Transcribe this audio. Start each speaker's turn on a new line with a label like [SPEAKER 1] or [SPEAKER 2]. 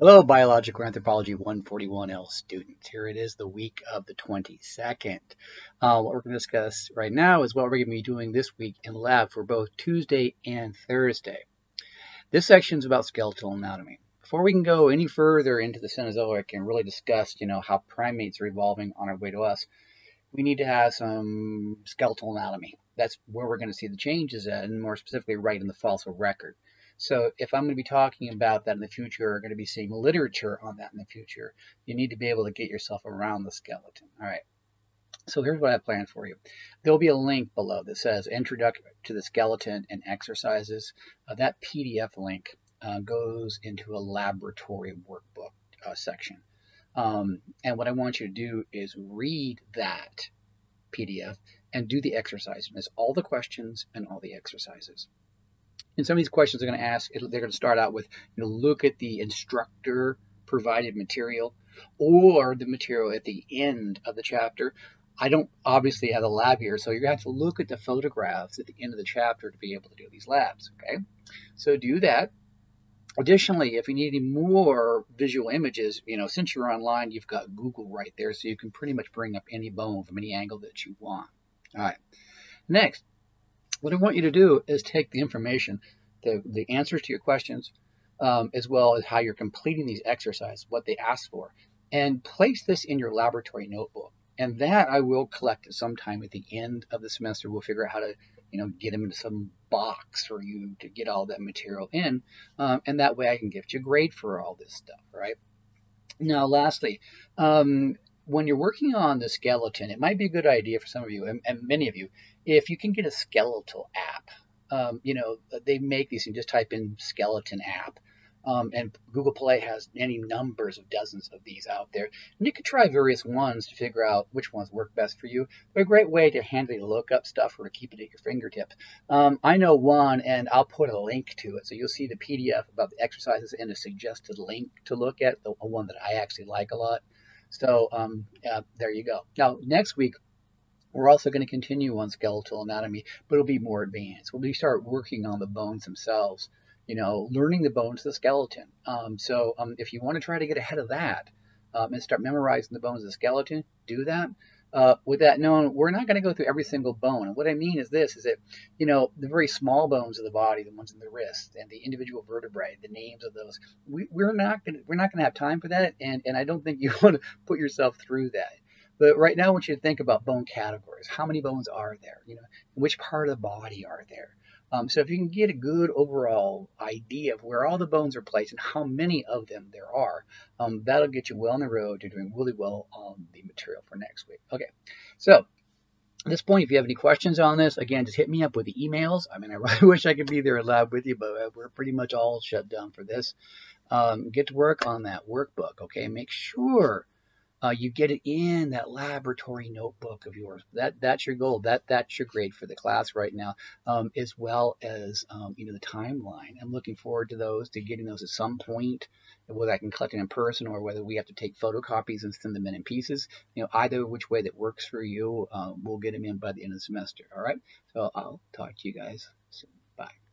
[SPEAKER 1] Hello, Biological Anthropology 141L students. Here it is, the week of the 22nd. Uh, what we're going to discuss right now is what we're going to be doing this week in lab for both Tuesday and Thursday. This section is about skeletal anatomy. Before we can go any further into the Cenozoic and really discuss, you know, how primates are evolving on our way to us, we need to have some skeletal anatomy. That's where we're going to see the changes at, and more specifically, right in the fossil record. So if I'm going to be talking about that in the future, or going to be seeing literature on that in the future, you need to be able to get yourself around the skeleton. All right. So here's what I have planned for you. There'll be a link below that says Introduction to the Skeleton and Exercises. Uh, that PDF link uh, goes into a laboratory workbook uh, section. Um, and what I want you to do is read that PDF and do the exercise. It's all the questions and all the exercises. And some of these questions are going to ask, they're going to start out with, you know, look at the instructor provided material or the material at the end of the chapter. I don't obviously have a lab here, so you're going to have to look at the photographs at the end of the chapter to be able to do these labs, okay? So do that. Additionally, if you need any more visual images, you know, since you're online, you've got Google right there, so you can pretty much bring up any bone from any angle that you want. All right. Next, what I want you to do is take the information, the, the answers to your questions, um, as well as how you're completing these exercises, what they ask for, and place this in your laboratory notebook. And that I will collect at some time at the end of the semester. We'll figure out how to, you know, get them into some box for you to get all that material in. Um, and that way I can give you a grade for all this stuff, right? Now, lastly, um, when you're working on the skeleton, it might be a good idea for some of you and, and many of you if you can get a skeletal app. Um, you know, they make these. You just type in skeleton app. Um, and Google Play has any numbers of dozens of these out there. And you can try various ones to figure out which ones work best for you. They're a great way to handle look up stuff or to keep it at your fingertips. Um, I know one, and I'll put a link to it. So you'll see the PDF about the exercises and a suggested link to look at, the one that I actually like a lot. So um, there you go. Now, next week, we're also going to continue on skeletal anatomy, but it'll be more advanced. We'll be start working on the bones themselves, you know, learning the bones of the skeleton. Um, so um, if you want to try to get ahead of that um, and start memorizing the bones of the skeleton, do that. Uh, with that known, we're not going to go through every single bone. And what I mean is this, is that, you know, the very small bones of the body, the ones in the wrist and the individual vertebrae, the names of those, we, we're not going to, we're not going to have time for that. And, and I don't think you want to put yourself through that. But right now, I want you to think about bone categories. How many bones are there? You know, which part of the body are there? Um, so if you can get a good overall idea of where all the bones are placed and how many of them there are, um, that'll get you well on the road to doing really well on the material for next week. Okay, so at this point, if you have any questions on this, again, just hit me up with the emails. I mean, I really wish I could be there live with you, but we're pretty much all shut down for this. Um, get to work on that workbook, okay? Make sure uh, you get it in that laboratory notebook of yours. That that's your goal. That that's your grade for the class right now, um, as well as um, you know the timeline. I'm looking forward to those, to getting those at some point, whether I can collect it in person or whether we have to take photocopies and send them in in pieces. You know, either which way that works for you, uh, we'll get them in by the end of the semester. All right. So I'll talk to you guys soon. Bye.